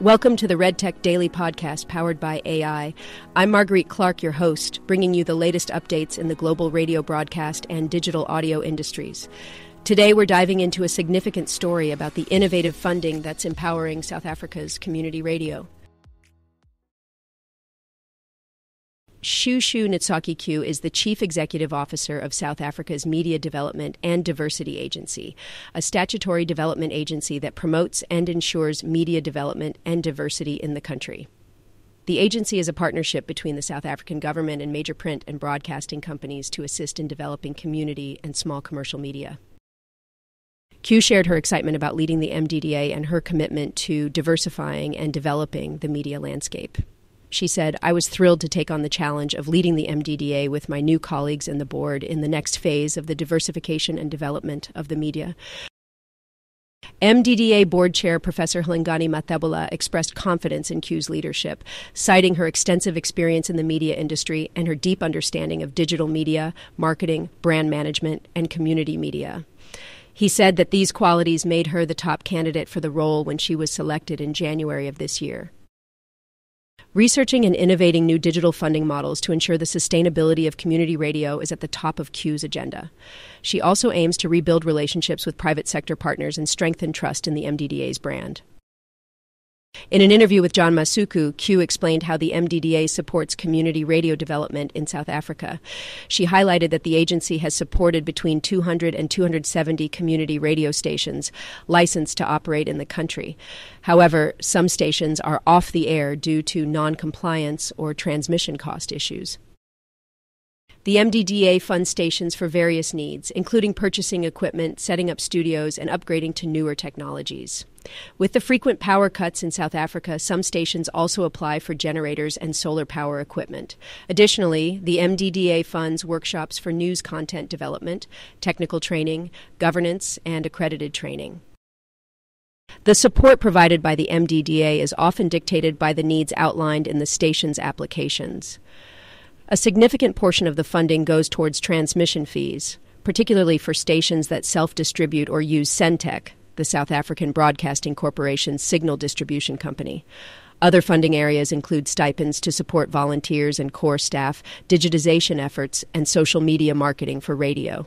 Welcome to the RedTech Daily Podcast powered by AI. I'm Marguerite Clark, your host, bringing you the latest updates in the global radio broadcast and digital audio industries. Today, we're diving into a significant story about the innovative funding that's empowering South Africa's community radio. Shoeshoe Ntsoaki Qhu is the Chief Executive Officer of South Africa's Media Development and Diversity Agency, a statutory development agency that promotes and ensures media development and diversity in the country. The agency is a partnership between the South African government and major print and broadcasting companies to assist in developing community and small commercial media. Qhu shared her excitement about leading the MDDA and her commitment to diversifying and developing the media landscape. She said, I was thrilled to take on the challenge of leading the MDDA with my new colleagues in the board in the next phase of the diversification and development of the media. MDDA board chair Professor Hlengani Mathebula expressed confidence in Qhu's leadership, citing her extensive experience in the media industry and her deep understanding of digital media, marketing, brand management, and community media. He said that these qualities made her the top candidate for the role when she was selected in January of this year. Researching and innovating new digital funding models to ensure the sustainability of community radio is at the top of Qhu's agenda. She also aims to rebuild relationships with private sector partners and strengthen trust in the MDDA's brand. In an interview with John Masuku, Qhu explained how the MDDA supports community radio development in South Africa. She highlighted that the agency has supported between 200 and 270 community radio stations licensed to operate in the country. However, some stations are off the air due to non-compliance or transmission cost issues. The MDDA funds stations for various needs, including purchasing equipment, setting up studios, and upgrading to newer technologies. With the frequent power cuts in South Africa, some stations also apply for generators and solar power equipment. Additionally, the MDDA funds workshops for news content development, technical training, governance, and accredited training. The support provided by the MDDA is often dictated by the needs outlined in the station's applications. A significant portion of the funding goes towards transmission fees, particularly for stations that self distribute or use Sentech, the South African Broadcasting Corporation's signal distribution company. Other funding areas include stipends to support volunteers and core staff, digitization efforts, and social media marketing for radio.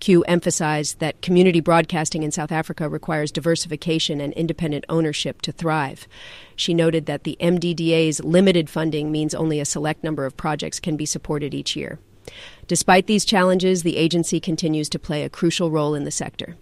Qhu emphasized that community broadcasting in South Africa requires diversification and independent ownership to thrive. She noted that the MDDA's limited funding means only a select number of projects can be supported each year. Despite these challenges, the agency continues to play a crucial role in the sector.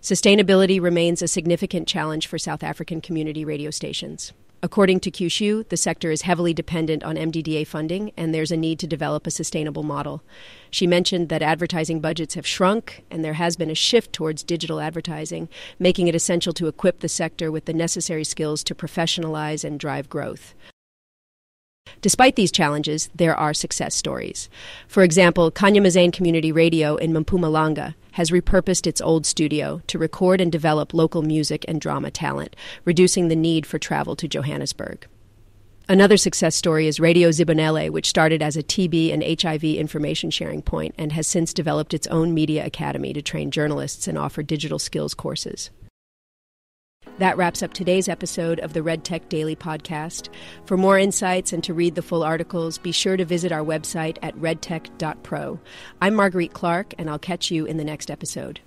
Sustainability remains a significant challenge for South African community radio stations. According to Qhu, the sector is heavily dependent on MDDA funding, and there's a need to develop a sustainable model. She mentioned that advertising budgets have shrunk, and there has been a shift towards digital advertising, making it essential to equip the sector with the necessary skills to professionalize and drive growth. Despite these challenges, there are success stories. For example, Kanyamazane Community Radio in Mpumalanga has repurposed its old studio to record and develop local music and drama talent, reducing the need for travel to Johannesburg. Another success story is Radio Zibonele, which started as a TB and HIV information sharing point and has since developed its own media academy to train journalists and offer digital skills courses. That wraps up today's episode of the Red Tech Daily Podcast. For more insights and to read the full articles, be sure to visit our website at redtech.pro. I'm Marguerite Clark, and I'll catch you in the next episode.